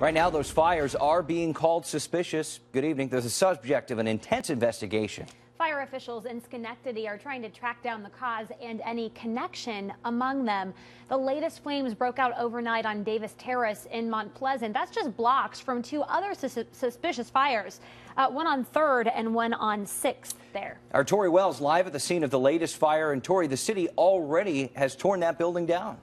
Right now, those fires are being called suspicious. Good evening. There's a subject of an intense investigation. Fire officials in Schenectady are trying to track down the cause and any connection among them. The latest flames broke out overnight on Davis Terrace in Mount Pleasant. That's just blocks from two other sus suspicious fires, uh, one on 3rd and one on 6th there. Our Tori Wells live at the scene of the latest fire. And Tori, the city already has torn that building down.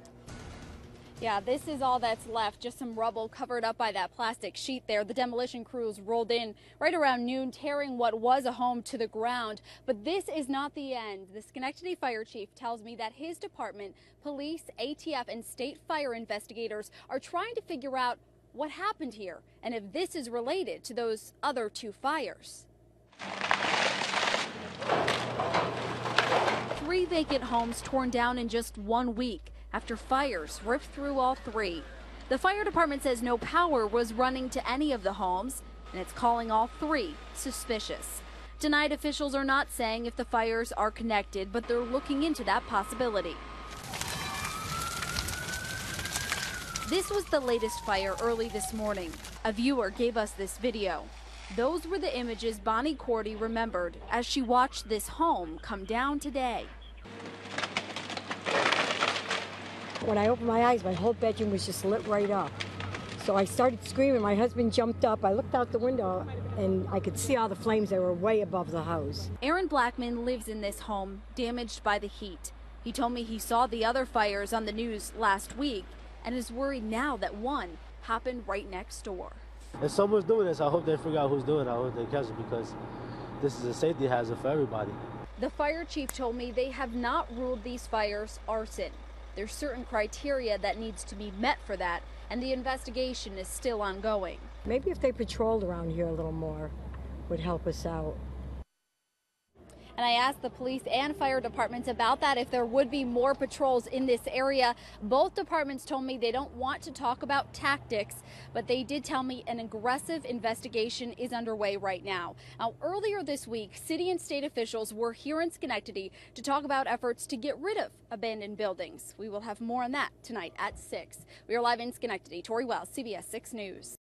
Yeah, this is all that's left, just some rubble covered up by that plastic sheet there. The demolition crews rolled in right around noon, tearing what was a home to the ground. But this is not the end. The Schenectady fire chief tells me that his department, police, ATF, and state fire investigators are trying to figure out what happened here and if this is related to those other two fires. Three vacant homes torn down in just one week after fires ripped through all three. The fire department says no power was running to any of the homes, and it's calling all three suspicious. Tonight, officials are not saying if the fires are connected, but they're looking into that possibility. This was the latest fire early this morning. A viewer gave us this video. Those were the images Bonnie Cordy remembered as she watched this home come down today. When I opened my eyes, my whole bedroom was just lit right up. So I started screaming. My husband jumped up. I looked out the window and I could see all the flames that were way above the house. Aaron Blackman lives in this home, damaged by the heat. He told me he saw the other fires on the news last week and is worried now that one happened right next door. If someone's doing this, I hope they figure out who's doing it. I hope they catch it because this is a safety hazard for everybody. The fire chief told me they have not ruled these fires arson. There's certain criteria that needs to be met for that, and the investigation is still ongoing. Maybe if they patrolled around here a little more would help us out. And I asked the police and fire departments about that, if there would be more patrols in this area. Both departments told me they don't want to talk about tactics, but they did tell me an aggressive investigation is underway right now. Now, earlier this week, city and state officials were here in Schenectady to talk about efforts to get rid of abandoned buildings. We will have more on that tonight at 6. We are live in Schenectady. Tori Wells, CBS 6 News.